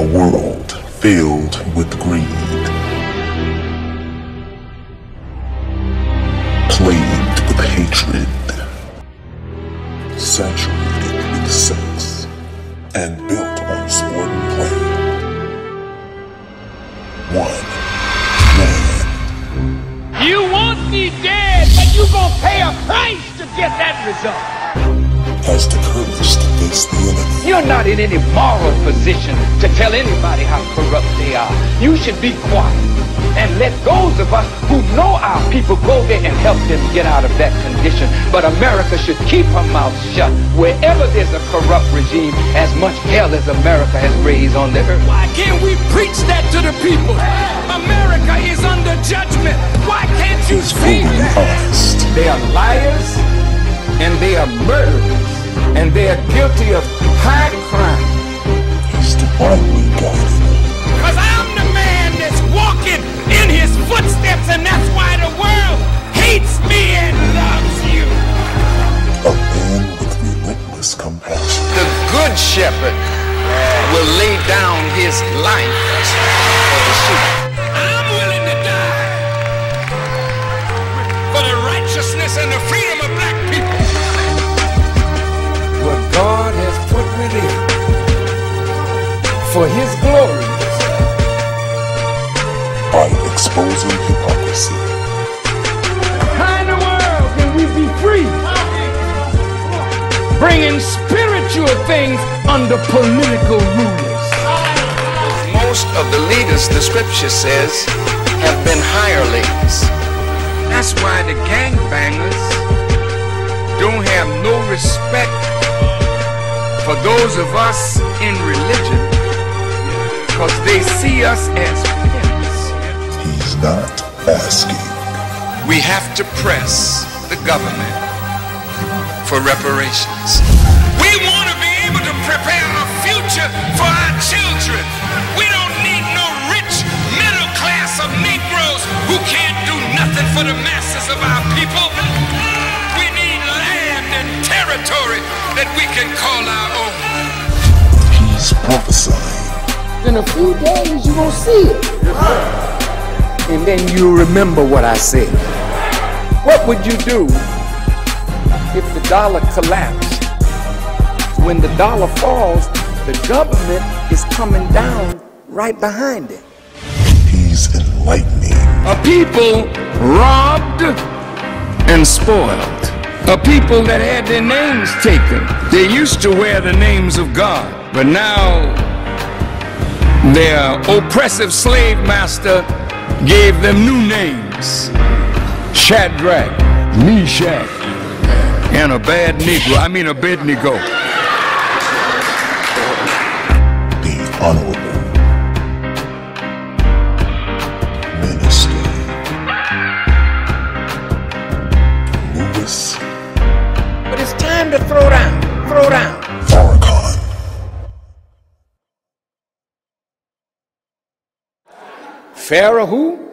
world filled with greed, plagued with hatred, saturated with sex, and built on sport and play. One man You want me dead, but you gonna pay a price to get that result. Has the courage to face the enemy. You're not in any moral position to tell anybody how corrupt they are. You should be quiet and let those of us who know our people go there and help them get out of that condition. But America should keep her mouth shut wherever there's a corrupt regime, as much hell as America has raised on the earth. Why can't we preach that to the people? America is under judgment. Why can't you He's see brutally that? honest. They are liars and they are murderers and they are guilty of high crime. He's divinely guided. Cause I'm the man that's walking in his footsteps and that's why the world hates me and loves you. A man with relentless compassion. The good shepherd will lay down his life exposing hypocrisy, How in the world can we be free? Bringing spiritual things under political rulers. Most of the leaders, the scripture says, have been hirelings. That's why the gangbangers don't have no respect for those of us in religion because they see us as not asking. We have to press the government for reparations. We want to be able to prepare a future for our children. We don't need no rich middle class of Negroes who can't do nothing for the masses of our people. We need land and territory that we can call our own. He's prophesying. In a few days, you're going to see it. And then you remember what I said. What would you do if the dollar collapsed? When the dollar falls, the government is coming down right behind it. He's enlightening. A people robbed and spoiled. A people that had their names taken. They used to wear the names of God, but now their oppressive slave master gave them new names Shadrach, Meshach, and a bad Negro. I mean, Abednego. The Honorable Minister Louis But it's time to throw Pharaoh who?